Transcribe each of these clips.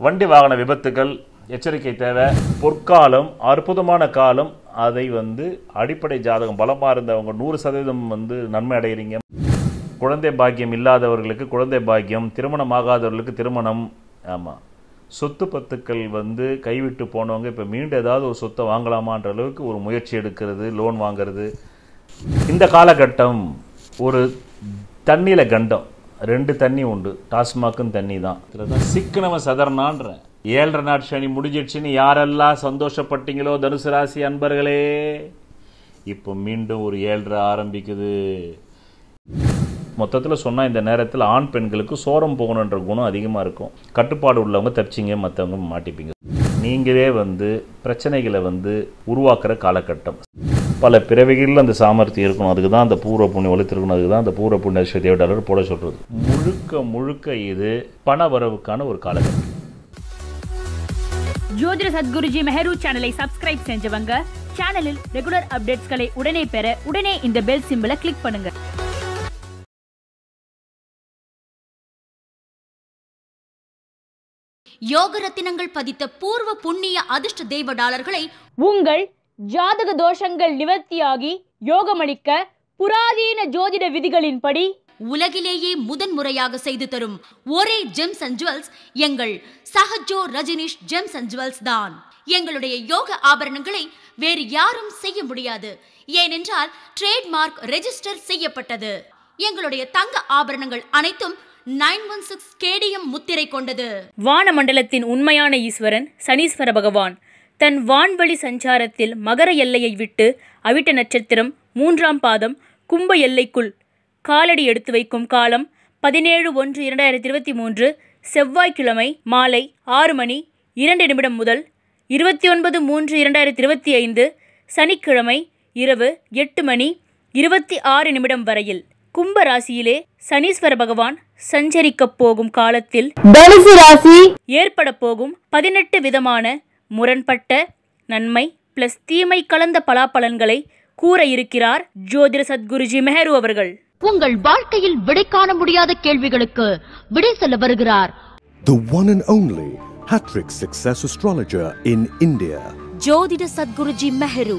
வண்டி வாகன விபத்துகள் எச்சரிக்கை தேவை பொற்காலம் அற்புதமான காலம் அதை வந்து அடிப்படை ஜாதகம் பலமாக இருந்தவங்க நூறு சதவீதம் வந்து நன்மை அடைகிறீங்க குழந்தை பாக்கியம் இல்லாதவர்களுக்கு குழந்தை பாக்கியம் திருமணம் ஆகாதவர்களுக்கு திருமணம் ஆமாம் சொத்து பத்துக்கள் வந்து கைவிட்டு போனவங்க இப்போ மீண்டும் ஏதாவது ஒரு சொத்தை வாங்கலாமான்ற அளவுக்கு ஒரு முயற்சி எடுக்கிறது லோன் வாங்குறது. இந்த காலகட்டம் ஒரு தண்ணியில் கண்டம். ரெண்டு தண்ணி உண்டு. டாஸ்மாக்கும் தண்ணி தான் இதில் தான் சிக்கனவன் சதறனான்றேன் ஏழரை நாட் சனி முடிஞ்சிடுச்சுன்னு யாரெல்லாம் சந்தோஷப்பட்டீங்களோ தனுசு ராசி அன்பர்களே? இப்போ மீண்டும் ஒரு ஏழரை ஆரம்பிக்குது. மொத்தத்தில் சொன்னால் இந்த நேரத்தில் ஆண் பெண்களுக்கு சோரம் போகணுன்ற குணம் அதிகமாக இருக்கும். கட்டுப்பாடு உள்ளவங்க தப்பிச்சிங்க மற்றவங்க மாட்டிப்பீங்க. நீங்களே வந்து பிரச்சனைகளை வந்து உருவாக்குற காலகட்டம். பல பிறவிகளில் அந்த சாமர்த்தியம் இருக்கணும். அதுக்கு தான் அந்த பூர்வ புண்ணியம் வலுத்திருக்கணும். அதுக்கு தான் அந்த பூர்வ புண்ணிய தேவடாளர் போட சொல்கிறது முழுக்க முழுக்க இது பண வரவுக்கான ஒரு காலகட்டம். ஜோதிட சத்குருஜி மெஹரு சேனலை சப்ஸ்கிரைப் செஞ்சவங்க சேனலில் ரெகுலர் அப்டேட்ஸ்களை உடனே பெற உடனே இந்த பெல் சிம்பலை கிளிக் பண்ணுங்க. யோக ரத்தினங்கள் பதித்த பூர்வ புண்ணிய அதிர்ஷ்ட தெய்வ டாலர்களை உங்கள் ஜாதக தோஷங்கள் நிவர்த்தியாகி யோகமளிக்க புராதீன ஜோதிட விதிகளின்படி உலகிலேயே முதன்முறையாக செய்து தரும் ஒரே ஜெம்ஸ் அண்ட் ஜுவல்ஸ் எங்கள் Sahajo Rajneesh gems and jewels தான். எங்களுடைய யோக ஆபரணங்களை வேறு யாரும் செய்ய முடியாது. ஏனென்றால் ட்ரேட்மார்க் ரெஜிஸ்டர் செய்யப்பட்டது. எங்களுடைய தங்க ஆபரணங்கள் அனைத்தும் நைன் ஒன் சிக்ஸ் கேடிஎம் முத்திரை கொண்டது. வானமண்டலத்தின் உண்மையான ஈஸ்வரன் சனீஸ்வர பகவான் தன் வான்வழி சஞ்சாரத்தில் மகர எல்லையை விட்டு அவிட்ட நட்சத்திரம் மூன்றாம் பாதம் கும்ப எல்லைக்குள் காலடி எடுத்து வைக்கும் காலம் பதினேழு ஒன்று இரண்டாயிரத்தி இருபத்தி மூன்று செவ்வாய்க்கிழமை மாலை ஆறு மணி இரண்டு நிமிடம் முதல் இருபத்தி ஒன்பது மூன்று இரண்டாயிரத்தி இருபத்தி ஐந்து சனிக்கிழமை இரவு எட்டு மணி இருபத்தி ஆறு நிமிடம் வரையில் கும்ப ராசியிலே சனீஸ்வர பகவான் சஞ்சரிக்கப் போகும் காலத்தில் தனுசு ராசி ஏற்பட போகும் பதினெட்டு விதமான முரண்பட்ட நன்மை பிளஸ் தீமை கலந்த பலாபலன்களை கூற இருக்கிறார் ஜோதிட சத்குருஜி மெஹரு அவர்கள். உங்கள் வாழ்க்கையில் விடை காண முடியாத கேள்விகளுக்கு விடை சொல்ல வருகிறார். The one and only Hattrick Success Astrologer in India. ஜோதிட சத்குருஜி மெஹரு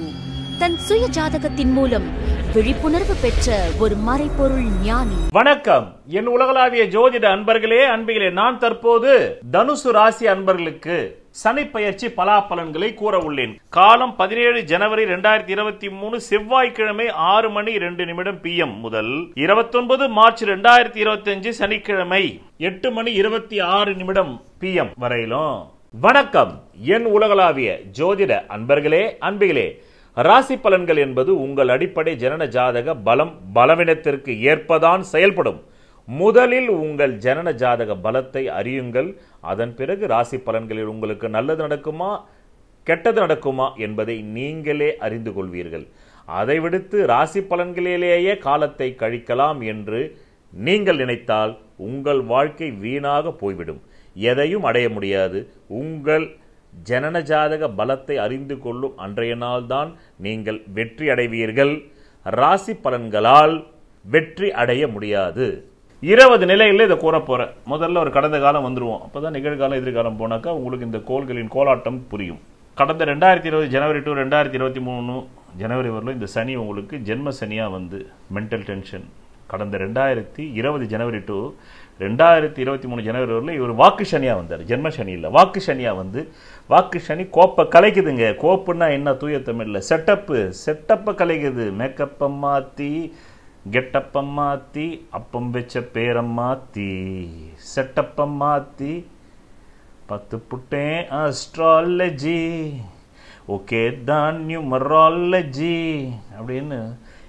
தன் சுய ஜாதகத்தின் மூலம் விழிப்புணர்வு பெற்ற ஒரு மறைபொருள் ஞானி. வணக்கம். என் உலகளாவிய ஜோதிட அன்பர்களே அன்பிகளே நான் தற்போது தனுசு ராசி அன்பர்களுக்கு சனி பயிற்சி பலாபலன்களை கூற உள்ளேன் காலம் பதினேழு ஜனவரி இரண்டாயிரத்தி இருபத்தி மூணு செவ்வாய்க்கிழமை ஆறு மணி இரண்டு நிமிடம் பி எம் முதல் இருபத்தொன்பது மார்ச் இரண்டாயிரத்தி இருபத்தி அஞ்சு சனிக்கிழமை எட்டு மணி இருபத்தி ஆறு நிமிடம் பி எம் வரையிலும். வணக்கம். என் உலகளாவிய ஜோதிட அன்பர்களே அன்பிகளே. ராசி பலன்கள் என்பது உங்கள் அடிப்படை ஜனன ஜாதக பலம் பலவீனத்திற்கு ஏற்பதான் செயல்படும். முதலில் உங்கள் ஜனன ஜாதக பலத்தை அறியுங்கள். அதன் பிறகு ராசி பலன்களில் உங்களுக்கு நல்லது நடக்குமா கெட்டது நடக்குமா என்பதை நீங்களே அறிந்து கொள்வீர்கள். அதை விடுத்து ராசி பலன்களிலேயே காலத்தை கழிக்கலாம் என்று நீங்கள் நினைத்தால் உங்கள் வாழ்க்கை வீணாக போய்விடும். எதையும் அடைய முடியாது. உங்கள் ஜனன ஜாதக பலத்தை அறிந்து கொள்ளும் அன்றைய நாள்தான் நீங்கள் வெற்றி அடைவீர்கள். ராசி பலன்களால் வெற்றி அடைய முடியாது. இருபது நிலையில் இதை கூற போகிறேன் முதல்ல ஒரு கடந்த காலம் வந்துருவோம். அப்பதான் நிகழ்காலம் எதிர்காலம் போனாக்கா உங்களுக்கு இந்த கோள்களின் கோலாட்டம் புரியும். கடந்த ரெண்டாயிரத்தி இருபது ஜனவரி டு ரெண்டாயிரத்தி இருபத்தி மூணு ஜனவரி வரலும் இந்த சனி உங்களுக்கு ஜென்ம சனியாக வந்து மென்டல் டென்ஷன் கடந்த ரெண்டாயிரத்தி இருபது ஜனவரி டு ரெண்டாயிரத்தி இருபத்தி மூணு ஜனவரி வரலும் இவர் வாக்கு சனியாக வந்தார். ஜென்ம சனி இல்லை வாக்கு சனியாக வந்து வாக்கு சனி கோப்பை கலைக்குதுங்க. கோப்புன்னா என்ன தூய செட்டப்பு செட்டப்பை கலைக்குது. மேக்கப்பை மாற்றி கெட்டப்பம் மாற்றி அப்பம் வச்ச பேரம் மாற்றி செட்டப்பம் மாற்றி பத்து புட்டேன் அஸ்ட்ராலஜி ஓகே தான் நியூமராலஜி அப்படின்னு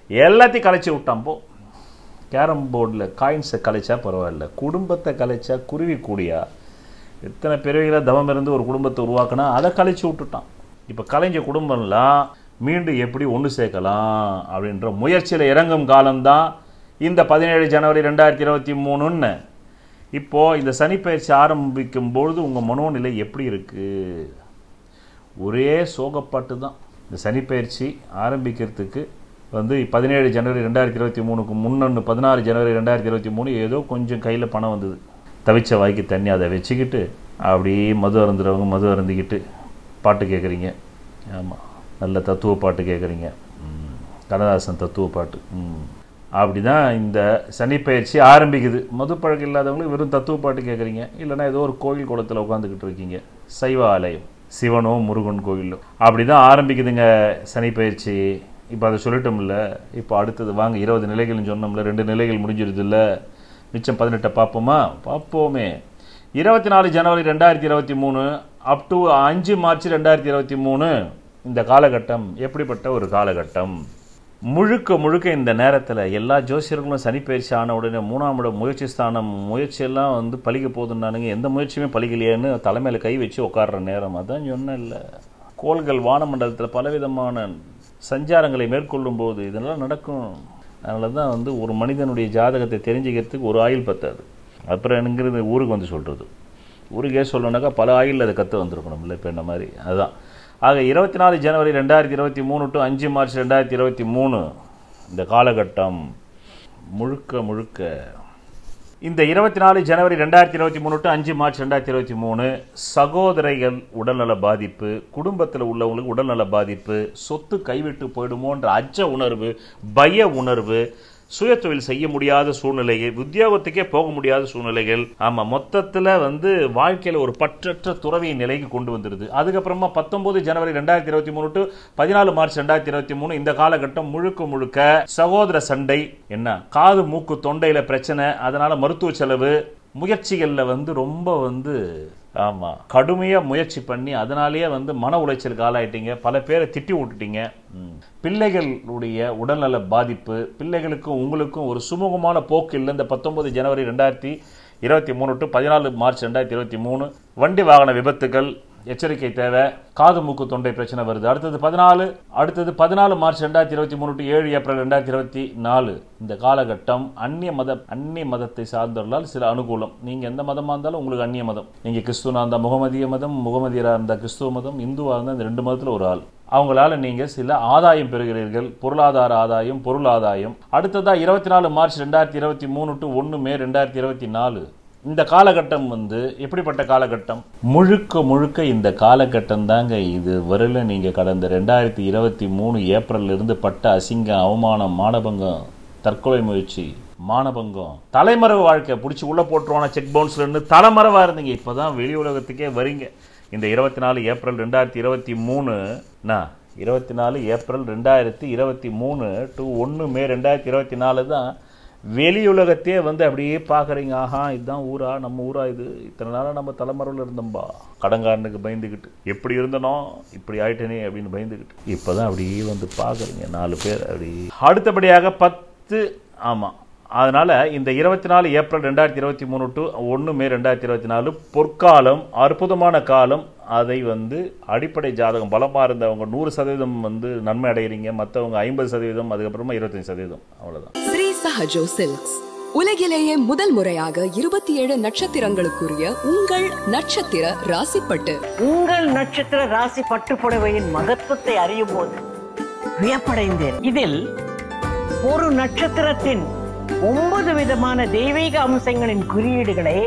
எல்லாத்தையும் கலைச்சி விட்டான் போ. கேரம் போர்டில் காயின்ஸை கலைச்சா பரவாயில்ல குடும்பத்தை கலைச்சா குருவி கூடியா? எத்தனை பிறவிகளை தவம் இருந்து ஒரு குடும்பத்தை உருவாக்குனா அதை கலைச்சி விட்டுட்டான். இப்போ கலைஞ்ச குடும்பம்லாம் மீண்டும் எப்படி ஒன்று சேர்க்கலாம் அப்படின்ற முயற்சியில் இறங்கும் காலம்தான் இந்த பதினேழு ஜனவரி ரெண்டாயிரத்தி இருபத்தி மூணுன்னு. இப்போது இந்த சனிப்பயிற்சி ஆரம்பிக்கும் பொழுது உங்கள் மனோநிலை எப்படி இருக்குது ஒரே சோகப்பாட்டு தான். இந்த சனிப்பயிற்சி ஆரம்பிக்கிறதுக்கு வந்து பதினேழு ஜனவரி ரெண்டாயிரத்தி இருபத்தி மூணுக்கு முன்னொன்று பதினாறு ஜனவரி ரெண்டாயிரத்தி இருபத்தி மூணு ஏதோ கொஞ்சம் கையில் பணம் வந்தது. தவிச்ச வாய்க்கு தண்ணி அதை வச்சுக்கிட்டு அப்படியே மது அருந்துறவங்க மது அருந்திக்கிட்டு பாட்டு கேட்குறீங்க ஆமாம் நல்ல தத்துவ பாட்டு கேட்குறீங்க கண்ணதாசன் தத்துவ பாட்டு. ம். அப்படி தான் இந்த சனிப்பயிற்சி ஆரம்பிக்குது. மது பழக்கம் இல்லாதவங்களுக்கு வெறும் தத்துவ பாட்டு கேட்குறீங்க இல்லைன்னா ஏதோ ஒரு கோயில் குளத்தில் உட்காந்துக்கிட்டு இருக்கீங்க. சைவ ஆலயம் சிவனோ முருகன் கோயிலோ. அப்படி தான் ஆரம்பிக்குதுங்க சனிப்பயிற்சி இப்போ அதை சொல்லிட்டோம்ல. இப்போ அடுத்தது வாங்க இருபது நிலைகள்னு சொன்னோம்ல. ரெண்டு நிலைகள் முடிஞ்சிருது இல்லை மிச்சம் பதினெட்டை பார்ப்போமா? பார்ப்போமே. இருபத்தி நாலு ஜனவரி ரெண்டாயிரத்தி இருபத்தி மூணு அப் டு அஞ்சு மார்ச் ரெண்டாயிரத்தி இருபத்தி மூணு. இந்த காலகட்டம் எப்படிப்பட்ட ஒரு காலகட்டம்? முழுக்க முழுக்க இந்த நேரத்தில் எல்லா ஜோசியர்களும் சனிப்பயிற்சி ஆன உடனே மூணாம் இடம் முயற்சி ஸ்தானம் முயற்சியெல்லாம் வந்து பழிக்க போதுன்னானுங்க எந்த முயற்சியுமே பழிக்கலையேன்னு தலைமையில் கை வச்சு உட்காடுற நேரம். அதான் சொன்னேன் இல்லை கோள்கள் வானமண்டலத்தில் பலவிதமான சஞ்சாரங்களை மேற்கொள்ளும் போது இதெல்லாம் நடக்கும். அதனால தான் வந்து ஒரு மனிதனுடைய ஜாதகத்தை தெரிஞ்சுக்கிறதுக்கு ஒரு ஆயுள் பத்தாது. அப்புறம் எனங்கிறது ஊருக்கு வந்து சொல்கிறது ஊருக்கே சொல்லணுனாக்கா பல ஆயுளில் அதை கற்று வந்திருக்கணும்ல இப்போ என்ன மாதிரி? அதுதான் ஆக இருபத்தி நாலு ஜனவரி ரெண்டாயிரத்தி இருபத்தி மூணு டு அஞ்சு மார்ச் ரெண்டாயிரத்தி இருபத்தி மூணு. இந்த காலகட்டம் முழுக்க முழுக்க இந்த இருபத்தி நாலு ஜனவரி ரெண்டாயிரத்தி இருபத்தி மூணு டு அஞ்சு மார்ச் ரெண்டாயிரத்தி இருபத்தி மூணு சகோதரிகள் உடல்நல பாதிப்பு குடும்பத்தில் உள்ளவங்களுக்கு உடல்நல பாதிப்பு சொத்து கைவிட்டு போயிடுமோன்ற அச்ச உணர்வு பய உணர்வு சுயதொழில் செய்ய முடியாத சூழ்நிலைகள் உத்தியோகத்துக்கே போக முடியாத சூழ்நிலைகள் ஆமா மொத்தத்துல வந்து வாழ்க்கையில ஒரு பற்றற்ற துறவிய நிலைக்கு கொண்டு வந்துடுது அதுக்கப்புறமா பத்தொன்பது ஜனவரி ரெண்டாயிரத்தி இருபத்தி மூணு டு பதினாலு மார்ச் ரெண்டாயிரத்தி இருபத்தி மூணு இந்த காலகட்டம் முழுக்க முழுக்க சகோதர சண்டை என்ன காது மூக்கு தொண்டையில பிரச்சனை அதனால மருத்துவ செலவு முயற்சிகளில் வந்து ரொம்ப வந்து ஆமாம் கடுமையாக முயற்சி பண்ணி அதனாலேயே வந்து மன உளைச்சலுக்கு ஆளாயிட்டீங்க. பல பேரை திட்டி விட்டுட்டீங்க. பிள்ளைகளுடைய உடல்நல பாதிப்பு பிள்ளைகளுக்கும் உங்களுக்கும் ஒரு சுமூகமான போக்கு இல்லை. இந்த பத்தொன்பது ஜனவரி ரெண்டாயிரத்தி இருபத்தி மூணு டு பதினாலு மார்ச் ரெண்டாயிரத்தி இருபத்தி மூணு. வண்டி வாகன விபத்துகள் எச்சரிக்கை தேவை. காது மூக்கு தொண்டை பிரச்சனை வருது. அடுத்தது பதினாலு. அடுத்தது பதினாலு மார்ச் ரெண்டாயிரத்தி இருபத்தி மூணு டு ஏழு ஏப்ரல் ரெண்டாயிரத்தி இருபத்தி நாலு. இந்த காலகட்டம் அந்நிய மத அந்நிய மதத்தை சார்ந்தவர்களால் சில அனுகூலம். நீங்க எந்த மதமா இருந்தாலும் உங்களுக்கு அந்நிய மதம். நீங்க கிறிஸ்துவனா இருந்தா முகமதிய மதம் முகமதியராக இருந்தால் கிறிஸ்துவ மதம் இந்துவா இருந்தால் இந்த ரெண்டு மதத்தில் ஒரு ஆள். அவங்களால நீங்க சில ஆதாயம் பெறுகிறீர்கள். பொருளாதார ஆதாயம் பொருள் ஆதாயம் அடுத்ததா இருபத்தி நாலு மார்ச் ரெண்டாயிரத்தி இருபத்தி மூணு டு ஒன்று மே ரெண்டாயிரத்தி இருபத்தி நாலு. இந்த காலகட்டம் வந்து எப்படிப்பட்ட காலகட்டம்? முழுக்க முழுக்க இந்த காலகட்டம் தாங்க இது. வரல நீங்கள் கடந்த ரெண்டாயிரத்தி இருபத்தி மூணு ஏப்ரல்லிருந்து பட்ட அசிங்கம் அவமானம் மானபங்கம் தற்கொலை முயற்சி மானபங்கம். தலைமறைவு வாழ்க்கை பிடிச்சி உள்ள போட்டுருவான செக் பவுன்ஸ்ல இருந்து? தலைமறைவா இருந்தீங்க. இப்பதான் வெளி உலகத்துக்கே வரீங்க. இந்த இருபத்தி நாலு ஏப்ரல் ரெண்டாயிரத்தி இருபத்தி மூணு இருபத்தி நாலு ஏப்ரல் ரெண்டாயிரத்தி இருபத்தி மூணு டு ஒன்று மே ரெண்டாயிரத்தி இருபத்தி நாலு தான் வெளியுலகத்தையே வந்து அப்படியே பார்க்குறீங்க ஆஹா இதுதான் ஊரா நம்ம ஊரா இது. இத்தனை நாளாக நம்ம தலைமறைவில் இருந்தோம்பா. கடங்காரனுக்கு பயந்துக்கிட்டு எப்படி இருந்தனோ இப்படி ஆயிட்டனே அப்படின்னு பயந்துக்கிட்டு இப்போ தான் அப்படியே வந்து பார்க்குறீங்க நாலு பேர் அப்படி அடுத்தபடியாக பத்து ஆமாம் அதனால் இந்த இருபத்தி நாலு ஏப்ரல் ரெண்டாயிரத்தி இருபத்தி மூணு டு ஒன்று மே ரெண்டாயிரத்தி இருபத்தி நாலு பொற்காலம் அற்புதமான காலம். அதை வந்து அடிப்படை ஜாதகம் பலமாக இருந்தவங்க நூறு சதவீதம் வந்து நன்மை அடைகிறீங்க மற்றவங்க ஐம்பது சதவீதம் அதுக்கப்புறமா இருபத்தஞ்சி சதவீதம் அவ்வளோதான் சஹஜோ சில்க்ஸ் உலகிலேயே முதல் முறையாக இருபத்தி ஏழு நட்சத்திரங்களுக்குரிய உங்கள் நட்சத்திர ராசிப்பட்டு. உங்கள் நட்சத்திர ராசி பட்டு புடவையின் மகத்துவத்தை அறியும் போது வியப்படைந்தேன். இதில் ஒரு நட்சத்திரத்தின் ஒன்பது விதமான தெய்வீக அம்சங்களின் குறியீடுகளை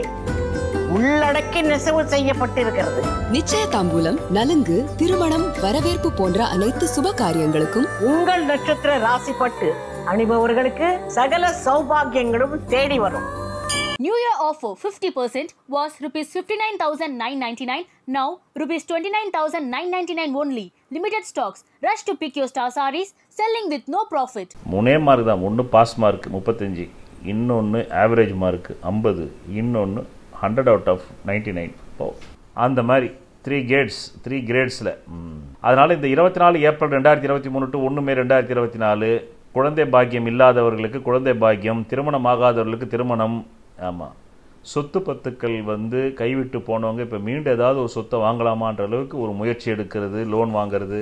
உள்ளடக்கி நெசவு செய்யப்பட்டிருக்கிறது. நிச்சய தாம்பூலம் நலுங்கு திருமணம் வரவேற்பு போன்ற அனைத்து சுப காரியங்களுக்கும் உங்கள் நட்சத்திர ராசி பட்டு அணிபவர்களுக்கு சகல சௌபாகியங்களும் தேடி வரும் New Year offer 50% was rupees 59,999. Now rupees 29,999 only. Limited stocks. Rush to pick your star sarees. Selling with no profit. மூணே மார்க் தான் ஒன்று பாஸ் மார்க் முப்பத்தஞ்சு இன்னொன்று ஆவரேஜ் மார்க் ஐம்பது இன்னொன்று hundred out of ninety nine ஓ அந்த மாதிரி த்ரீ கேட்ஸ் த்ரீ கிரேட்ஸில் அதனால் இந்த இருபத்தி நாலு ஏப்ரல் ரெண்டாயிரத்தி இருபத்தி மூணு டு ஒன்று மே ரெண்டாயிரத்தி இருபத்தி நாலு குழந்தை பாக்கியம் இல்லாதவர்களுக்கு குழந்தை பாக்கியம் திருமணம் ஆகாதவர்களுக்கு திருமணம். ஆமாம் சொத்து பத்துக்கள் வந்து கைவிட்டு போனவங்க இப்போ மீண்டும் ஏதாவது ஒரு சொத்தை வாங்கலாமான்ற அளவுக்கு ஒரு முயற்சி எடுக்கிறது லோன் வாங்குறது.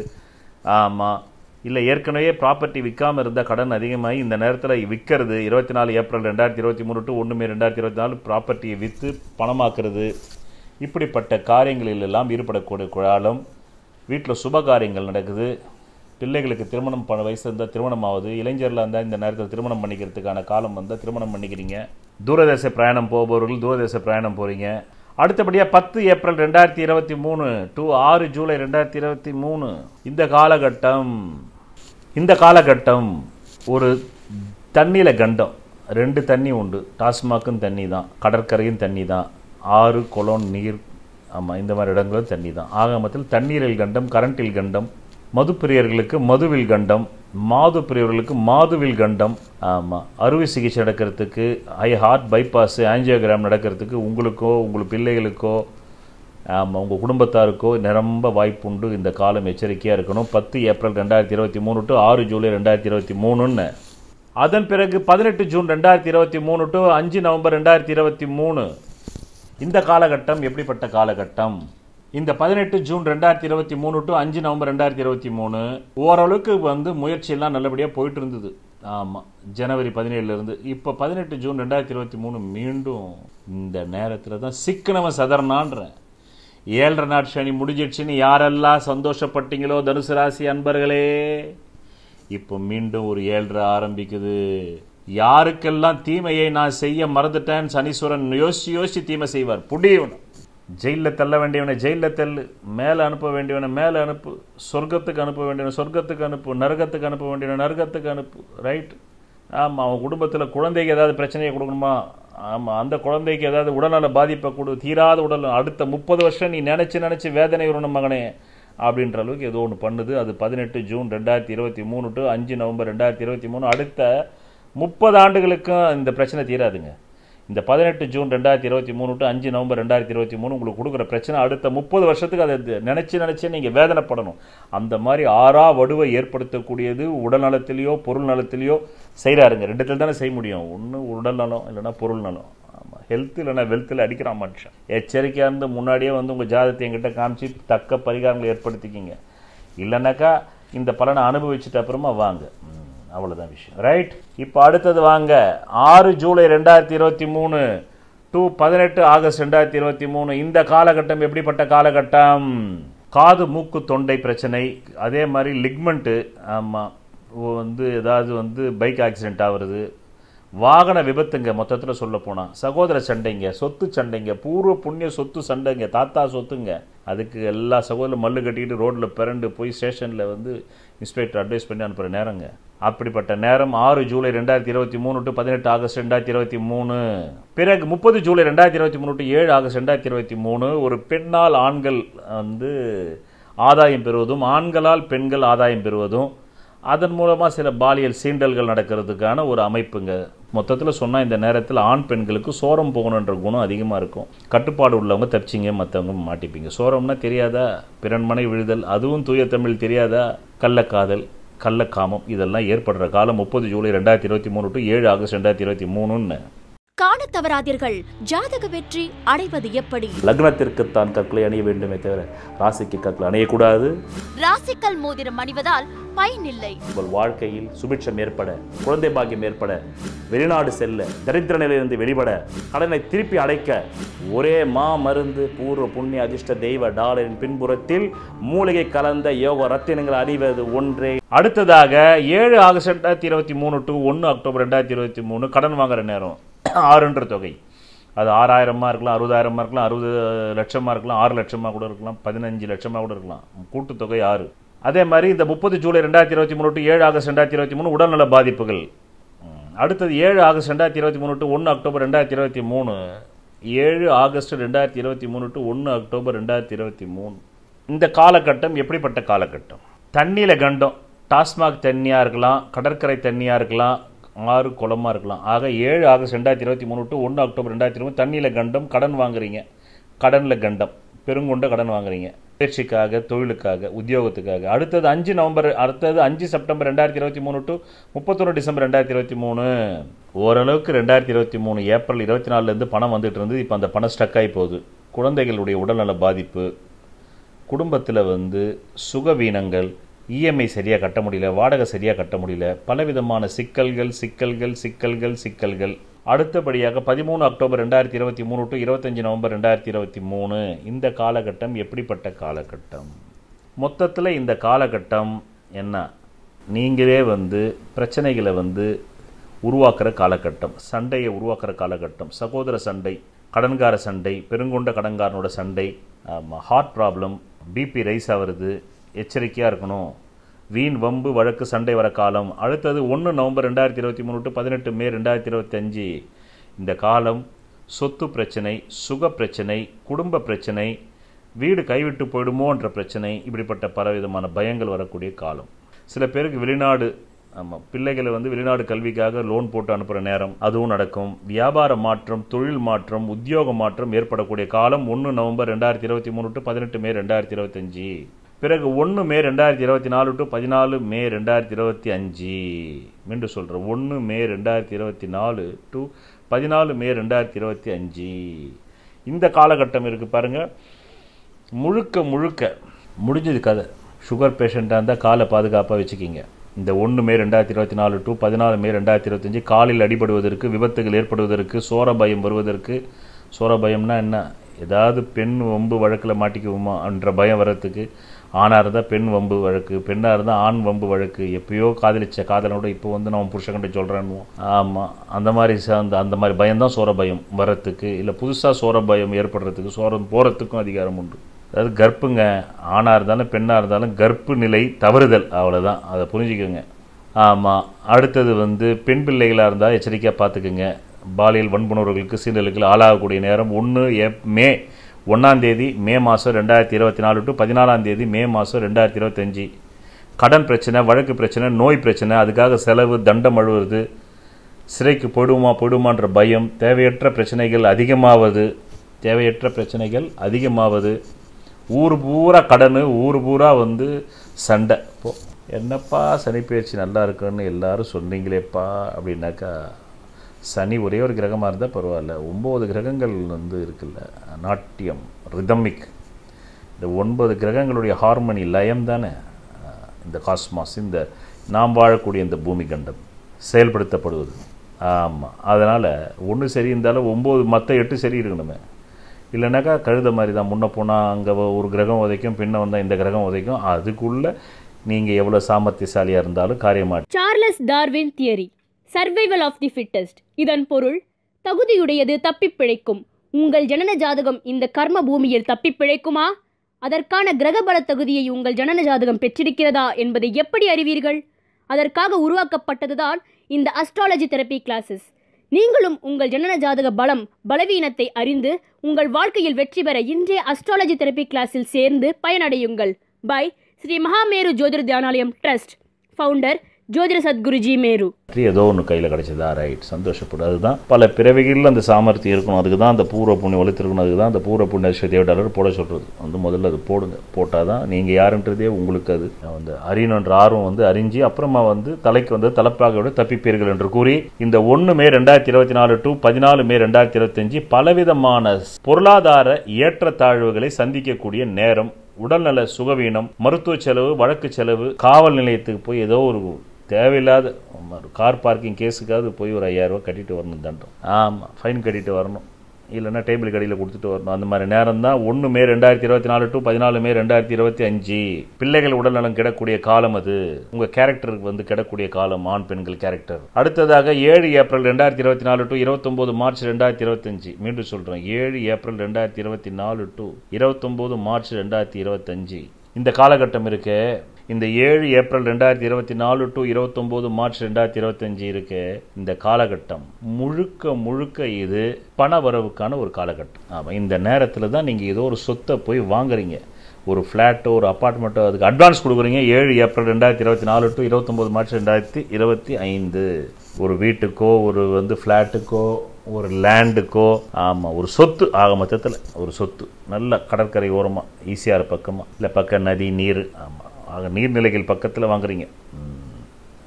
ஆமாம் இல்லை ஏற்கனவே ப்ராப்பர்ட்டி விற்காமல் இருந்தால் கடன் அதிகமாகி இந்த நேரத்தில் விற்கிறது இருபத்தி நாலு ஏப்ரல் ரெண்டாயிரத்தி இருபத்தி மூணு டு ஒன்று மே ரெண்டாயிரத்தி இருபத்தி நாலு ப்ராப்பர்ட்டியை விற்று பணமாக்குறது. இப்படிப்பட்ட காரியங்களில் எல்லாம் ஈடுபடக்கூடிய குழாலும். வீட்டில் சுப காரியங்கள் நடக்குது. பிள்ளைகளுக்கு திருமணம் பண்ண வயசு இருந்தால் திருமணம் ஆகுது இளைஞரில் இருந்தால் இந்த நேரத்தில் திருமணம் பண்ணிக்கிறதுக்கான காலம் வந்தால் திருமணம் பண்ணிக்கிறீங்க. தூரதேச பிரயாணம் போபவர்கள் தூரதேச பிரயாணம் போகிறீங்க அடுத்தபடியாக பத்து ஏப்ரல் ரெண்டாயிரத்தி இருபத்தி மூணு டு ஆறு ஜூலை ரெண்டாயிரத்தி இருபத்தி மூணு. இந்த காலகட்டம் இந்த காலகட்டம் ஒரு தண்ணியில் கண்டம். ரெண்டு தண்ணி உண்டு. டாஸ்மாக்கும் தண்ணி தான் கடற்கரையும் தண்ணி தான் ஆறு குளம் நீர் ஆமாம் இந்த மாதிரி இடங்களும் தண்ணி தான் ஆக மொத்தத்தில் தண்ணீரில் கண்டம் கரண்டில் கண்டம் மது பிரியர்களுக்கு மதுவில் கண்டம் மாது பிரியர்களுக்கு மாதுவில் கண்டம். ஆமாம் அறுவை சிகிச்சை நடக்கிறதுக்கு ஐ ஹார்ட் பைபாஸ் ஆஞ்சியோகிராம் நடக்கிறதுக்கு உங்களுக்கோ உங்கள் பிள்ளைகளுக்கோ ஆமாம் உங்கள் குடும்பத்தாருக்கோ நிரம்ப வாய்ப்புண்டு இந்த காலம் எச்சரிக்கையாக இருக்கணும். பத்து ஏப்ரல் ரெண்டாயிரத்தி இருபத்தி மூணு டு ஆறு ஜூலை ரெண்டாயிரத்தி இருபத்தி மூணுன்னு. அதன் பிறகு பதினெட்டு ஜூன் ரெண்டாயிரத்தி இருபத்தி மூணு டு அஞ்சு நவம்பர் ரெண்டாயிரத்தி இருபத்தி மூணு. இந்த காலகட்டம் எப்படிப்பட்ட காலகட்டம்? இந்த பதினெட்டு ஜூன் ரெண்டாயிரத்தி இருபத்தி மூணு டு அஞ்சு நவம்பர் ரெண்டாயிரத்தி இருபத்தி மூணு ஓரளவுக்கு வந்து முயற்சியெல்லாம் நல்லபடியாக போயிட்டு இருந்தது ஆமாம் ஜனவரி பதினேழுலேருந்து இப்போ பதினெட்டு ஜூன் ரெண்டாயிரத்தி இருபத்தி மூணு மீண்டும் இந்த நேரத்தில் தான் சிக்கனவன் சதறனான்றேன் ஏழரை நாட் சனி முடிஞ்சிடுச்சுன்னு யாரெல்லாம் சந்தோஷப்பட்டீங்களோ தனுசு ராசி அன்பர்களே? இப்போ மீண்டும் ஒரு ஏழரை ஆரம்பிக்குது. யாருக்கெல்லாம் தீமையை நான் செய்ய மறந்துட்டேன் சனீஸ்வரன் யோசிச்சு யோசிச்சு தீமை செய்வார். புடியவனும் ஜெயிலில் தள்ள வேண்டியவனை ஜெயிலில் தள்ளு மேலே அனுப்ப வேண்டியவனை மேலே அனுப்பு சொர்க்கத்துக்கு அனுப்ப வேண்டியவனை சொர்க்கத்துக்கு அனுப்பு நரகத்துக்கு அனுப்ப வேண்டியவனை நரகத்துக்கு அனுப்பு ரைட் ஆமாம் அவன் குடும்பத்தில் குழந்தைக்கு ஏதாவது பிரச்சனையை கொடுக்கணுமா? ஆமாம் அந்த குழந்தைக்கு ஏதாவது உடல்நல பாதிப்பை கொடு தீராத உடல் அடுத்த முப்பது வருஷம் நீ நினச்சி நினச்சி வேதனை வரணும் மகனே அப்படின்ற அளவுக்கு ஏதோ ஒன்று பண்ணுது. அது பதினெட்டு ஜூன் ரெண்டாயிரத்தி இருபத்தி மூணு டு அஞ்சு நவம்பர் ரெண்டாயிரத்தி இருபத்தி மூணு. அடுத்த முப்பது ஆண்டுகளுக்கும் இந்த பிரச்சனை தீராதுங்க. இந்த பதினெட்டு ஜூன் ரெண்டாயிரத்தி இருபத்தி மூணு டு அஞ்சு நவம்பர் ரெண்டாயிரத்தி இருபத்தி மூணு உங்களுக்கு கொடுக்குற பிரச்சனை அடுத்த முப்பது வருஷத்துக்கு அதை நினச்சி நினச்சி நீங்கள் வேதனைப்படணும். அந்த மாதிரி ஆறா வடுவை ஏற்படுத்தக்கூடியது உடல் நலத்திலேயோ பொருள் நலத்திலேயோ செய்கிறாருங்க ரெண்டுத்தில் தானே செய்ய முடியும். ஒன்று உடல் நலம் இல்லைன்னா பொருள் நலம். ஆமாம் ஹெல்த் இல்லைன்னா வெல்த்தில் அடிக்கிறான் மனுஷன். எச்சரிக்கையாக இருந்து முன்னாடியே வந்து உங்கள் ஜாதகத்தை எங்கிட்ட காமிச்சு தக்க பரிகாரங்களை ஏற்படுத்திக்கிங்க. இல்லைனாக்கா இந்த பலனை அனுபவிச்சுட்டு அப்புறமா வாங்க. அவ்வளோதான் விஷயம். ரைட் இப்போ அடுத்தது வாங்க. ஆறு ஜூலை ரெண்டாயிரத்தி இருபத்தி மூணு டு பதினெட்டு ஆகஸ்ட் ரெண்டாயிரத்தி இருபத்தி மூணு. இந்த காலகட்டம் எப்படிப்பட்ட காலகட்டம்? காது மூக்கு தொண்டை பிரச்சனை. அதே மாதிரி லிக்மெண்ட்டு ஆமாம் வந்து ஏதாவது வந்து பைக் ஆக்சிடென்ட் ஆகுறது. வாகன விபத்துங்க மொத்தத்தில் சொல்ல போனால் சகோதர சண்டைங்க சொத்து சண்டைங்க பூர்வ புண்ணிய சொத்து சண்டைங்க தாத்தா சொத்துங்க. அதுக்கு எல்லா சகோதரரும் மல்லு கட்டிக்கிட்டு ரோட்டில் பிறண்டு போய் ஸ்டேஷனில் வந்து இன்ஸ்பெக்டர் அட்வைஸ் பண்ணி அனுப்புகிற நேரங்க. அப்படிப்பட்ட நேரம் ஆறு ஜூலை ரெண்டாயிரத்தி இருபத்தி மூணு டு பதினெட்டு ஆகஸ்ட் ரெண்டாயிரத்தி இருபத்தி மூணு. பிறகு முப்பது ஜூலை ரெண்டாயிரத்தி இருபத்தி மூணு டு ஏழு ஆகஸ்ட் ரெண்டாயிரத்தி இருபத்தி மூணு ஒரு பெண்ணால் ஆண்கள் வந்து ஆதாயம் பெறுவதும் ஆண்களால் பெண்கள் ஆதாயம் பெறுவதும் அதன் மூலமாக சில பாலியல் சீண்டல்கள் நடக்கிறதுக்கான ஒரு அமைப்புங்க. மொத்தத்தில் சொன்னால் இந்த நேரத்தில் ஆண் பெண்களுக்கு சோரம் போகணுன்ற குணம் அதிகமாக இருக்கும். கட்டுப்பாடு உள்ளவங்க தப்பிச்சிங்க மற்றவங்க மாட்டிப்பீங்க. சோரம்னா தெரியாதா? பிறன்மனை விழுதல் அதுவும் தூய தமிழ் தெரியாதா? கள்ளக்காதல். கள்ளக்காமம் இதெல்லாம் ஏற்படுற காலம் முப்பது ஜூலை ரெண்டாயிரத்தி இருபத்தி மூணு டு ஏழு ஆகஸ்ட் ரெண்டாயிரத்தி இருபத்தி மூணுன்னு. காண தவறாதீர்கள். ஜாதக வெற்றி அடைவது எப்படி? லக்னத்திற்குத்தான் கற்களை அணிய வேண்டுமே தவிர ராசிக்கு கற்கள் அணியக்கூடாது. ராசிக்கல் மோதிரம் அணிவதால் பயனில்லை. உங்கள் வாழ்க்கையில் சுபிட்சம் ஏற்பட குழந்தை பாக்கியம் ஏற்பட வெளிநாடு செல்ல தரித்திர நிலையிலிருந்து வெளிப்பட கடனை திருப்பி அடைக்க ஒரே மா மருந்து பூர்வ புண்ணிய அதிர்ஷ்ட தெய்வ டாலரின் பின்புறத்தில் மூலிகை கலந்த யோக ரத்தினங்கள் அணிவது ஒன்றே. அடுத்ததாக ஏழு ஆகஸ்ட் ரெண்டாயிரத்தி இருபத்தி மூணு டு ஒன்று அக்டோபர் ரெண்டாயிரத்தி இருபத்தி மூணு கடன் வாங்குற நேரம். ஆறுன்ற தொகை. அது ஆறாயிரமாக இருக்கலாம் அறுபதாயிரமாக இருக்கலாம் அறுபது லட்சமாக இருக்கலாம் ஆறு லட்சமாக கூட இருக்கலாம் பதினஞ்சு லட்சமாக கூட இருக்கலாம். கூட்டுத்தொகை ஆறு. அதே மாதிரி இந்த முப்பது ஜூலை ரெண்டாயிரத்தி இருபத்தி மூணு டு ஏழு ஆகஸ்ட் ரெண்டாயிரத்தி இருபத்தி மூணு உடல்நல பாதிப்புகள். அடுத்தது ஏழு ஆகஸ்ட் ரெண்டாயிரத்தி இருபத்தி மூணு டு ஒன்று அக்டோபர் ரெண்டாயிரத்தி இருபத்தி மூணு. ஏழு ஆகஸ்ட் ரெண்டாயிரத்தி இருபத்தி மூணு டு ஒன்று அக்டோபர் ரெண்டாயிரத்தி இருபத்தி மூணு. இந்த காலகட்டம் எப்படிப்பட்ட காலகட்டம்? தண்ணியில் கண்டம். டாஸ்மாக் தண்ணியாக இருக்கலாம் கடற்கரை தண்ணியாக இருக்கலாம் ஆறு குளமாக இருக்கலாம். ஆக ஏழு ஆகஸ்ட் ரெண்டாயிரத்தி இருபத்தி மூணு டு ஒன்று அக்டோபர் ரெண்டாயிரத்தி இருபது தண்ணியில் கண்டம் கடன் வாங்குறீங்க. கடனில் கண்டம். பெருங்கொண்ட கடன் வாங்குறீங்க. பயிற்சிக்காக தொழிலுக்காக உத்தியோகத்துக்காக. அடுத்தது அஞ்சு நவம்பர் அடுத்தது அஞ்சு செப்டம்பர் ரெண்டாயிரத்தி இருபத்தி மூணு டு முப்பத்தொன்று டிசம்பர் ரெண்டாயிரத்தி இருபத்தி மூணு. ஓரளவுக்கு ரெண்டாயிரத்தி இருபத்தி மூணு ஏப்ரல் இருபத்தி நாலுலேருந்து பணம் வந்துட்டு இருந்தது. இப்போ அந்த பணம் ஸ்டக் ஆகி போகுது. குழந்தைகளுடைய உடல்நல பாதிப்பு. குடும்பத்தில் வந்து சுகவீனங்கள் இஎம்ஐ சரியாக கட்ட முடியல வாடகை சரியாக கட்ட முடியல பலவிதமான சிக்கல்கள் சிக்கல்கள் சிக்கல்கள் சிக்கல்கள். அடுத்தபடியாக பதிமூணு அக்டோபர் ரெண்டாயிரத்தி இருபத்தி மூணு டு இருபத்தஞ்சி நவம்பர் ரெண்டாயிரத்தி இருபத்தி மூணு. இந்த காலகட்டம் எப்படிப்பட்ட காலகட்டம்? மொத்தத்தில் இந்த காலகட்டம் என்ன? நீங்களே வந்து பிரச்சனைகளை வந்து உருவாக்குற காலகட்டம் சண்டையை உருவாக்குற காலகட்டம் சகோதர சண்டை கடன்கார சண்டை பெருங்கொண்ட கடன்காரனோட சண்டை ஹார்ட் ப்ராப்ளம் பிபி ரைஸ் ஆகிறது எச்சரிக்கையாக இருக்கணும். வீண் வம்பு வழக்கு சண்டை வர காலம். அடுத்தது ஒன்று நவம்பர் ரெண்டாயிரத்தி இருபத்தி மூணு டு பதினெட்டு மே ரெண்டாயிரத்தி இருபத்தி அஞ்சு. இந்த காலம் சொத்து பிரச்சனை சுக பிரச்சனை குடும்ப பிரச்சனை வீடு கைவிட்டு போயிடுமோன்ற பிரச்சனை இப்படிப்பட்ட பலவிதமான பயங்கள் வரக்கூடிய காலம். சில பேருக்கு வெளிநாடு ஆமாம் பிள்ளைகளை வந்து வெளிநாடு கல்விக்காக லோன் போட்டு அனுப்புகிற நேரம் அதுவும் நடக்கும். வியாபார மாற்றம் தொழில் மாற்றம் உத்தியோக மாற்றம் ஏற்படக்கூடிய காலம் ஒன்று நவம்பர் ரெண்டாயிரத்தி இருபத்தி மூணு டு பதினெட்டு மே ரெண்டாயிரத்தி இருபத்தஞ்சி பிறகு ஒன்று மே ரெண்டாயிரத்தி இருபத்தி நாலு டு பதினாலு மே ரெண்டாயிரத்தி இருபத்தி அஞ்சு. மீண்டும் சொல்கிறேன் ஒன்று மே ரெண்டாயிரத்தி இருபத்தி நாலு டு பதினாலு மே ரெண்டாயிரத்தி இருபத்தி அஞ்சு. இந்த காலகட்டம் இருக்குது பாருங்கள் முழுக்க முழுக்க முடிஞ்சது கதை. சுகர் பேஷண்ட்டாக இருந்தால் காலை பாதுகாப்பாக வச்சுக்கிங்க. இந்த ஒன்று மே ரெண்டாயிரத்தி இருபத்தி நாலு டு பதினாலு மே ரெண்டாயிரத்தி இருபத்தஞ்சி காலில் அடிபடுவதற்கு விபத்துகள் ஏற்படுவதற்கு சோர பயம் வருவதற்கு சோர பயம்னா என்ன? ஏதாவது பெண் ஒம்பு வழக்கில் மாட்டிக்குவோமா? என்ற பயம் வர்றதுக்கு ஆணாக இருந்தால் பெண் வம்பு வழக்கு பெண்ணாக இருந்தால் ஆண் வம்பு வழக்கு எப்பயோ காதலிச்ச காதலோட இப்போ வந்து நான் புருஷகண்ட சொல்கிறேன்னு ஆமாம் அந்த மாதிரி அந்த அந்த மாதிரி பயம்தான் சோர பயம் வர்றதுக்கு. இல்லை புதுசாக சோர பயம் ஏற்படுறதுக்கு சோரம் போகிறதுக்கும் அதிகாரம் உண்டு. அதாவது கர்ப்புங்க ஆணாக இருந்தாலும் பெண்ணாக இருந்தாலும் கர்ப்பு நிலை தவறுதல் அவ்வளோதான் அதை புரிஞ்சுக்கோங்க. ஆமாம் அடுத்தது வந்து பெண் பிள்ளைகளாக இருந்தால் எச்சரிக்கையாக பார்த்துக்குங்க பாலியல் வன்புணர்வுகளுக்கு சீண்டலுக்கு ஆளாகக்கூடிய நேரம் ஒன்று ஏப் மே ஒன்றாந்தேதி மே மாதம் ரெண்டாயிரத்தி இருபத்தி நாலு டு பதினாலாம் தேதி மே மாதம் ரெண்டாயிரத்தி இருபத்தஞ்சி கடன் பிரச்சனை வழக்கு பிரச்சனை நோய் பிரச்சனை அதுக்காக செலவு தண்டம் அழுவுறது சிறைக்கு போயிடுமா போயிடுமான்ற பயம் தேவையற்ற பிரச்சனைகள் அதிகமாவது தேவையற்ற பிரச்சனைகள் அதிகமாவது ஊர் பூரா கடன் ஊர் பூரா வந்து சண்டை. இப்போ என்னப்பா சனிப்பயிற்சி நல்லா இருக்குன்னு எல்லாரும் சொன்னீங்களேப்பா அப்படின்னாக்கா சனி ஒரே ஒரு கிரகமாக இருந்தால் பரவாயில்ல. ஒம்பது கிரகங்கள் வந்து இருக்குல்ல நாட்டியம் ரிதமிக் இந்த ஒன்பது கிரகங்களுடைய ஹார்மனி லயம் தானே? இந்த காஸ்மாஸ் இந்த நாம் வாழக்கூடிய இந்த பூமி கண்டம் செயல்படுத்தப்படுவது. ஆமாம் அதனால் ஒன்று சரி இருந்தாலும் ஒம்பது மற்ற எட்டு சரி இருக்கணுமே. இல்லைனாக்கா கழுத மாதிரி தான். முன்னே போனால் அங்கே ஒரு கிரகம் உதைக்கும் பின்ன வந்தால் இந்த கிரகம் உதைக்கும். அதுக்குள்ளே நீங்கள் எவ்வளோ சாமர்த்தியசாலியாக இருந்தாலும் காரியமாட்டு Charles Darwin theory. Survival of the fittest இதன் பொருள் தகுதியுடையது தப்பிப்பிழைக்கும் உங்கள் ஜனன ஜாதகம் இந்த கர்ம பூமியில் தப்பிப் பிழைக்குமா? அதற்கான கிரகபல தகுதியை உங்கள் ஜனன ஜாதகம் பெற்றிருக்கிறதா என்பதை எப்படி அறிவீர்கள்? அதற்காக உருவாக்கப்பட்டதுதான் இந்த அஸ்ட்ராலஜி தெரப்பி கிளாஸஸ் நீங்களும் உங்கள் ஜனன ஜாதக பலம் பலவீனத்தை அறிந்து உங்கள் வாழ்க்கையில் வெற்றி பெற இன்றைய அஸ்ட்ராலஜி தெரப்பி கிளாஸில் சேர்ந்து பயனடையுங்கள். By Shri Mahameru Jyotir Dhyanalayam trust founder ஜோதிட சத்குருஜி மேரு. ஏதோ ஒன்று கையில் கிடச்சதா? ரைட் சந்தோஷப்படும் அதுதான் பல பிறவிகளில் அந்த சாமர்த்தியம் இருக்கணும். அதுக்கு தான் அந்த பூர்வ புண்ணியம் வளர்த்துருக்கணும் அதுக்கு தான் அந்த பூர்வ புண்ணிய தேவடாளர் போட சொல்கிறது வந்து முதல்ல அது போடுங்க. போட்டால் தான் நீங்கள் யாருன்றதே உங்களுக்கு அது. அந்த அறியணுன்ற ஆர்வம் வந்து அறிஞ்சு அப்புறமா வந்து தலைக்கு வந்து தலைப்பாக விட தப்பிப்பீர்கள் என்று கூறி இந்த ஒன்று மே ரெண்டாயிரத்தி இருபத்தி நாலு டு பதினாலு மே ரெண்டாயிரத்தி இருபத்தஞ்சு பலவிதமான பொருளாதார ஏற்றத்தாழ்வுகளை சந்திக்கக்கூடிய நேரம். உடல்நல சுகவீனம் மருத்துவ செலவு வழக்கு செலவு காவல் நிலையத்துக்கு போய் ஏதோ ஒரு தேவையில்லாத கார் பார்க்கிங் கேஸுக்காவது போய் ஒரு ஐயாயிரரூவா கட்டிட்டு வரணும் தண்டம். ஆமாம் ஃபைன் கட்டிட்டு வரணும். இல்லைன்னா டேபிள் கடையில் கொடுத்துட்டு வரணும். அந்த மாதிரி நேரம் தான். ஒன்று மே ரெண்டாயிரத்தி இருபத்தி நாலு டு பதினாலு மே ரெண்டாயிரத்தி இருபத்தி அஞ்சு. பிள்ளைகள் உடல்நலம் கிடக்கூடிய காலம் அது. உங்கள் கேரக்டருக்கு வந்து கிடக்கூடிய காலம் ஆண் பெண்கள் கேரக்டர் அடுத்ததாக ஏழு ஏப்ரல் ரெண்டாயிரத்தி இருபத்தி நாலு டு இருபத்தொம்போது மார்ச் ரெண்டாயிரத்தி இருபத்தஞ்சு. மீண்டும் சொல்கிறேன் ஏழு ஏப்ரல் ரெண்டாயிரத்தி இருபத்தி நாலு டு இருபத்தொம்போது மார்ச் ரெண்டாயிரத்தி இருபத்தஞ்சு. இந்த காலகட்டம் இருக்கு. இந்த ஏழு ஏப்ரல் ரெண்டாயிரத்தி இருபத்தி நாலு டு இருபத்தொம்போது மார்ச் ரெண்டாயிரத்தி இருபத்தஞ்சு இருக்கு இந்த காலகட்டம். முழுக்க முழுக்க இது பண வரவுக்கான ஒரு காலகட்டம். ஆமாம் இந்த நேரத்தில் தான் நீங்கள் ஏதோ ஒரு சொத்தை போய் வாங்குறீங்க. ஒரு ஃப்ளாட்டோ ஒரு அப்பார்ட்மெண்ட்டோ அதுக்கு அட்வான்ஸ் கொடுக்குறீங்க. ஏழு ஏப்ரல் ரெண்டாயிரத்தி இருபத்தி நாலு டு இருபத்தொம்போது மார்ச் ரெண்டாயிரத்தி இருபத்தி ஐந்து. ஒரு வீட்டுக்கோ ஒரு வந்து ஃப்ளாட்டுக்கோ ஒரு லேண்டுக்கோ ஆமாம் ஒரு சொத்து ஆக மொத்தத்தில் ஒரு சொத்து. நல்ல கடற்கரை ஓரமாக ஈஸியாக பக்கமாக இல்லை பக்கம் நதி நீர் ஆமாம் ஆக நீர்நிலைகள் பக்கத்தில் வாங்குறீங்க.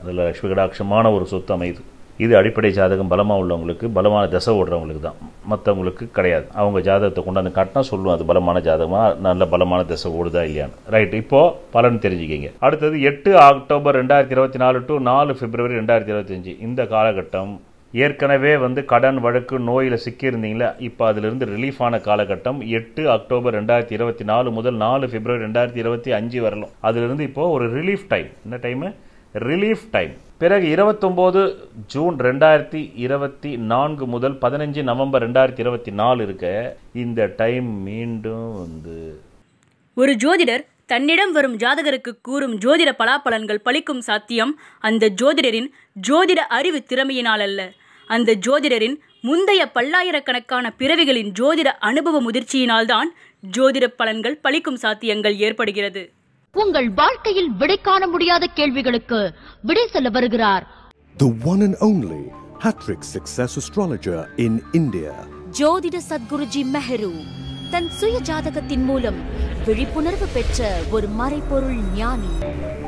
அதில் லட்சுமிகடாட்சமான ஒரு சொத்து அமையுது. இது அடிப்படை ஜாதகம் பலமாக உள்ளவங்களுக்கு பலமான தசை ஓடுறவங்களுக்கு தான். மற்றவங்களுக்கு கிடையாது. அவங்க ஜாதகத்தை கொண்டாந்து காட்டினா சொல்லுவோம் அது பலமான ஜாதகமாக நல்ல பலமான தசை ஓடுதா இல்லையான்னு. ரைட் இப்போது பலன் தெரிஞ்சுக்கிங்க. அடுத்தது எட்டு அக்டோபர் ரெண்டாயிரத்தி இருபத்தி நாலு டு நாலு பிப்ரவரி ரெண்டாயிரத்தி இருபத்தஞ்சி இந்த காலகட்டம் ஏற்கனவே வந்து கடன் வழக்கு நோயில் சிக்கியிருந்தீங்களா? இப்போ அதிலிருந்து ரிலீஃப் ஆன காலகட்டம் எட்டு அக்டோபர் ரெண்டாயிரத்தி இருபத்தி நாலு முதல் நாலு பிப்ரவரி ரெண்டாயிரத்தி இருபத்தி அஞ்சு வரலாம். அதிலிருந்து இப்போது ஒரு ரிலீஃப் டைம் என்ன டைமு ரிலீஃப் டைம் பிறகு இருபத்தொம்போது ஜூன் ரெண்டாயிரத்தி இருபத்தி நான்கு முதல் பதினஞ்சு நவம்பர் ரெண்டாயிரத்தி இருபத்தி நாலு இருக்க இந்த டைம் மீண்டும் வந்து ஒரு ஜோதிடர் தன்னிடம் வரும் ஜாதகருக்கு கூறும் ஜோதிட பலாபலன்கள் பலிக்கும் சாத்தியம் அந்த ஜோதிடரின் ஜோதிட அறிவு திறமையினால் அல்ல அந்த ஜோதிடரின் முந்தைய பல்லாயிரக்கணக்கான பிறவிகளின் ஜோதிட அனுபவ முதிர்ச்சியினால்தான் ஜோதிட பலன்கள் பலிக்கும் சாத்தியங்கள் ஏற்படுகிறது. உங்கள் வாழ்க்கையில் விடை காண முடியாத கேள்விகளுக்கு விடை சொல்ல வருகிறார். The one and only Hattrick Success Astrologer in India. ஜோதிட சத்குருஜி மெஹரு தன் சுய ஜாதகத்தின் மூலம் விழிப்புணர்வு பெற்ற ஒரு மறைபொருள் ஞானி.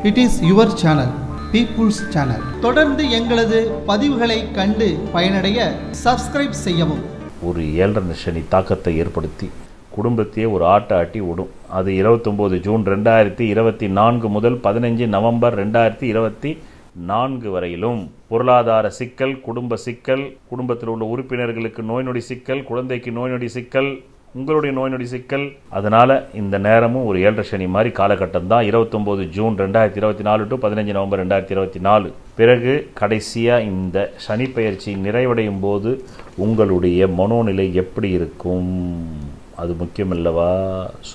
It is your channel peoples channel தொடர்ந்து எங்களது பதிவுகளை கண்டு பயனடைய சப்ஸ்கிரைப் செய்யவும். ஒரு ஏழரை சனி தாக்கத்தை ஏற்படுத்தி குடும்பத்தையே ஒரு ஆட்ட ஆட்டி விடும் அது இருபத்தொம்போது ஜூன் ரெண்டாயிரத்தி இருபத்தி நான்கு முதல் பதினஞ்சு நவம்பர் ரெண்டாயிரத்தி இருபத்தி நான்கு வரையிலும் பொருளாதார சிக்கல் குடும்ப சிக்கல் குடும்பத்தில் உள்ள உறுப்பினர்களுக்கு நோய் நொடி சிக்கல் குழந்தைக்கு நோய் நொடி சிக்கல் உங்களுடைய நோய் நொடி சிக்கல். அதனால இந்த நேரமும் ஒரு ஏழரை சனி மாதிரி காலகட்டம் தான் இருபத்தொம்போது ஜூன் ரெண்டாயிரத்தி இருபத்தி நாலு டு பதினஞ்சு நவம்பர் ரெண்டாயிரத்தி இருபத்தி நாலு. பிறகு கடைசியாக இந்த சனி பயிற்சி நிறைவடையும் போது உங்களுடைய மனோநிலை எப்படி இருக்கும்? அது முக்கியமில்லவா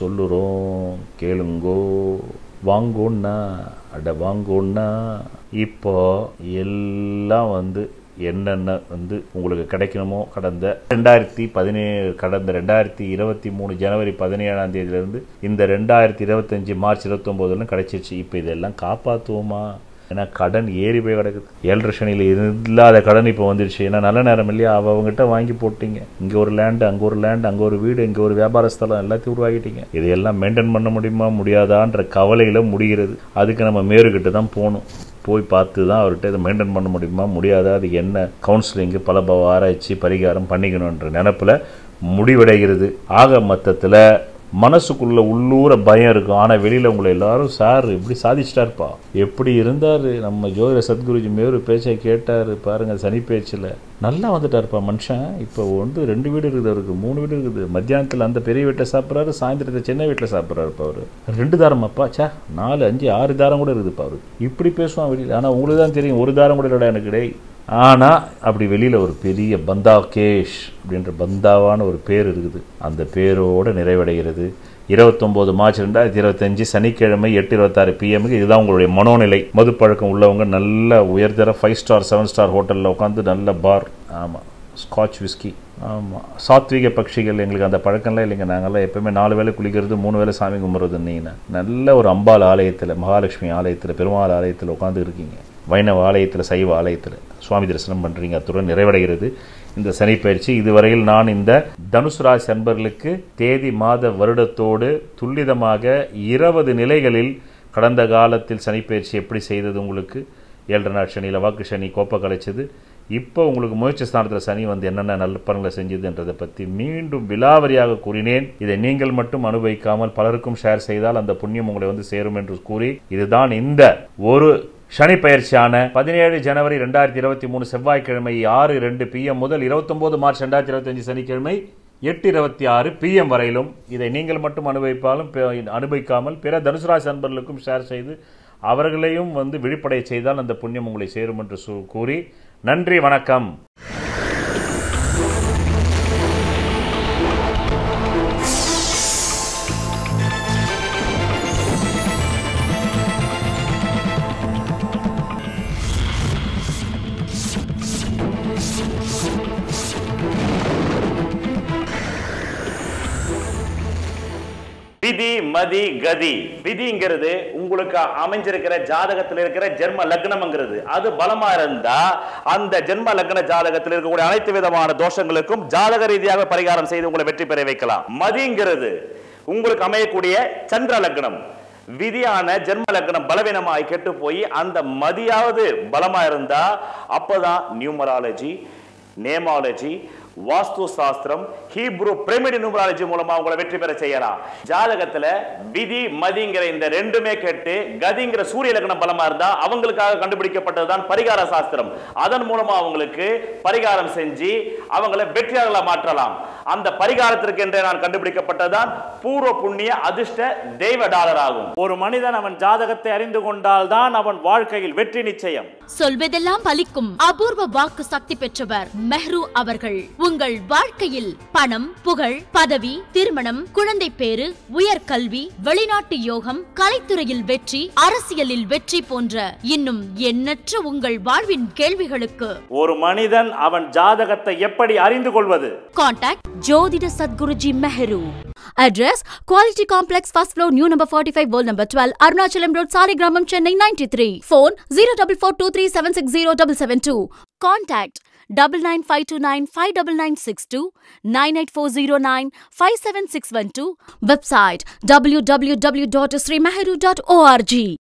சொல்லுறோம் கேளுங்கோ. வாங்கோன்னா அட வாங்கோன்னா இப்போ எல்லாம் வந்து என்னென்ன வந்து உங்களுக்கு கிடைக்கணுமோ கடந்த ரெண்டாயிரத்தி பதினேழு கடந்த ரெண்டாயிரத்தி இருபத்தி மூணு ஜனவரி பதினேழாம் தேதியிலேருந்து இந்த ரெண்டாயிரத்தி இருபத்தஞ்சி மார்ச் இருபத்தொம்போதுலாம் கிடைச்சிருச்சு. இப்போ இதெல்லாம் காப்பாற்றுவோமா ஏன்னா கடன் ஏறி போய் கிடக்குது. ஏழரை சனியில் இல்லாத கடன் இப்போ வந்துடுச்சு ஏன்னா நல்ல நேரம் இல்லையா? அவங்ககிட்ட வாங்கி போட்டீங்க. இங்கே ஒரு லேண்டு அங்கே ஒரு லேண்டு அங்கே ஒரு வீடு இங்கே ஒரு வியாபார ஸ்தலம் எல்லாத்தையும் உருவாக்கிட்டீங்க. இதையெல்லாம் மெயின்டைன் பண்ண முடியுமா? முடியாதான்ற கவலையில் முடிகிறது. அதுக்கு நம்ம மேறுகிட்டு தான் போகணும். போய் பார்த்து தான் அவர்கிட்ட இதை மெயின்டைன் பண்ண முடியுமா முடியாதா அது என்ன கவுன்சிலிங்கு பல ஆராய்ச்சி பரிகாரம் பண்ணிக்கணுன்ற நினப்பில் முடிவடைகிறது. ஆக மொத்தத்தில் மனசுக்குள்ள உள்ளூர பயம் இருக்கும். ஆனால் வெளியில் உங்களை எல்லாரும் சார் இப்படி சாதிச்சிட்டாருப்பா. எப்படி இருந்தார்? நம்ம ஜோதிட சத்குருஜி மேரு பேச்சை கேட்டார். பாருங்கள் சனி பேச்சில். நல்லா வந்துட்டார்ப்பா மனுஷன். இப்போ வந்து ரெண்டு வீடு இருக்குது அவருக்கு மூணு வீடு இருக்குது. மத்தியானத்தில் அந்த பெரிய வீட்டில் சாப்பிட்றாரு சாயந்தரத்தை சின்ன வீட்டில் சாப்பிட்றாருப்பா அவர். ரெண்டு தாரமாப்பா? சா நாலு அஞ்சு ஆறு தாரம் கூட இருக்குதுப்பா அவர் இப்படி பேசுவான் வெளியில். ஆனால் உங்களுக்கு தான் தெரியும் ஒரு தாரம் கூட இல்லைடா எனக்கு டேய். ஆனால் அப்படி வெளியில் ஒரு பெரிய பந்தா கேஷ் அப்படின்ற பந்தாவான ஒரு பேர் இருக்குது. அந்த பேரோடு நிறைவடைகிறது. இருபத்தொம்போது மார்ச் ரெண்டாயிரத்தி இருபத்தஞ்சு சனிக்கிழமை எட்டு இருபத்தாறு பிஎம்க்கு இதுதான் உங்களுடைய மனோநிலை. மது பழக்கம் உள்ளவங்க நல்ல உயர்தர ஃபைவ் ஸ்டார் செவன் ஸ்டார் ஹோட்டலில் உட்காந்து நல்ல பார் ஆமாம் ஸ்காட்ச் விஸ்கி ஆமாம் சாத்விக பட்சிகள் எங்களுக்கு அந்த பழக்கம்லாம் இல்லைங்க. நாங்கள்லாம் எப்பவுமே நாலு வேளை குளிக்கிறது மூணு வேளை சாமி கும்பிட்றது நீங்க. நல்ல ஒரு அம்பாள் ஆலயத்தில் மகாலட்சுமி ஆலயத்தில் பெருமாள் ஆலயத்தில் உட்காந்து இருக்கீங்க. வைணவ ஆலயத்தில் சைவ ஆலயத்தில். சுவாமி தரிசனம் பண்ணுறீங்க அத்துடன் நிறைவடைகிறது. இந்த சனிப்பயிற்சி இதுவரையில் நான் இந்த தனுசு ராசி அன்பர்களுக்கு தேதி மாத வருடத்தோடு துல்லிதமாக இருபது நிலைகளில் கடந்த காலத்தில் சனிப்பயிற்சி எப்படி செய்தது உங்களுக்கு? ஏழரை நாள் சனியில் வாக்கு சனி கோப்பை கலைச்சது. இப்போ உங்களுக்கு முயற்சி ஸ்தானத்தில் சனி வந்து என்னென்ன நல்ல பலன்களை செஞ்சதுன்றதை பற்றி மீண்டும் விலாவரியாக கூறினேன். இதை நீங்கள் மட்டும் அனுபவிக்காமல் பலருக்கும் ஷேர் செய்தால் அந்த புண்ணியம் உங்களை வந்து சேரும் என்று கூறி இதுதான் இந்த ஒரு சனி பயிற்சியான பதினேழு ஜனவரி ரெண்டாயிரத்தி இருபத்தி மூணு செவ்வாய்க்கிழமை ஆறு ரெண்டு பிஎம் முதல் இருபத்தொம்போது மார்ச் ரெண்டாயிரத்தி இருபத்தஞ்சு சனிக்கிழமை எட்டு இருபத்தி ஆறு பிஎம் வரையிலும் இதை நீங்கள் மட்டும் அனுபவிப்பாலும் அனுபவிக்காமல் பிற தனுசுராசி நண்பர்களுக்கும் அன்பர்களுக்கும் ஷேர் செய்து அவர்களையும் வந்து விழிப்படைய செய்தால் அந்த புண்ணியம் உங்களை சேரும் என்று கூறி நன்றி வணக்கம். விதி மதி கதி. விதிங்கிறது உங்களுக்கு அமைஞ்சிருக்கிற ஜாதகத்தில் இருக்கிற ஜென்ம லக்னம்ங்கிறது. அது பலமா இருந்தா அந்த ஜென்ம லக்ன ஜாதகத்தில் இருக்கக்கூடிய அனைத்து விதமான தோஷங்களுக்கும் ஜாதக ரீதியாக பரிகாரம் செய்து உங்களை வெற்றி பெற வைக்கலாம். மதிங்கிறது உங்களுக்கு அமையக்கூடிய சந்திர லக்னம். விதியான ஜென்ம லக்னம் பலவீனமாய் கெட்டு போய் அந்த மதியாவது பலமா இருந்தா அப்பதான் நியூமராலஜி நேமாலஜி வாஸ்து சாஸ்திரம் ஹீப்ரூ பிரமிடு நியூமராலஜி மூலமா உங்களை வெற்றி பெற செய்யலாம் ஜாதகத்துல விதி மதிங்கிற இந்த ரெண்டுமே கேட்டு கதிங்கிற சூரிய லக்னம் பலமா இருந்தா அவங்களுக்காக கண்டுபிடிக்கப்பட்டதுதான் பரிகார சாஸ்திரம். அதன் மூலமா அவங்களுக்கு பரிகாரம் செஞ்சு அவங்கள வெற்றியாளர்களா மாற்றலாம். அந்த பரிகாரத்திற்கு என்றே நான் கண்டுபிடிக்கப்பட்டதுதான் பூர்வ புண்ணிய அதிர்ஷ்ட தெய்வ டாலர் ஆகும் ஒரு மனிதன் அவன் ஜாதகத்தை அறிந்து கொண்டால் தான் அவன் வாழ்க்கையில் வெற்றி நிச்சயம். சொல்வதெல்லாம் பலிக்கும் அபூர்வ வாக்கு சக்தி பெற்றவர் மெஹ்ரு அவர்கள். உங்கள் வாழ்க்கையில் பணம் புகழ் பதவி திருமணம் குழந்தை பேரு உயர்கல்வி வெளிநாட்டு யோகம் கலைத்துறையில் வெற்றி அரசியலில் வெற்றி போன்ற இன்னும் எண்ணற்ற உங்கள் வாழ்வின் கேள்விகளுக்கு ஒரு மனிதன் அவன் ஜாதகத்தை எப்படி அறிந்து கொள்வது Contact Jodhida Sadguruji Meheru. Address Quality Complex, first floor, new number 45, wall number 12, Arunachalam Road, Saligramam, Chennai 93. Phone 0442376072. Contact double nine five two nine five double nine six two nine eight four zero nine five seven six one two. Website www.srimeheru.org.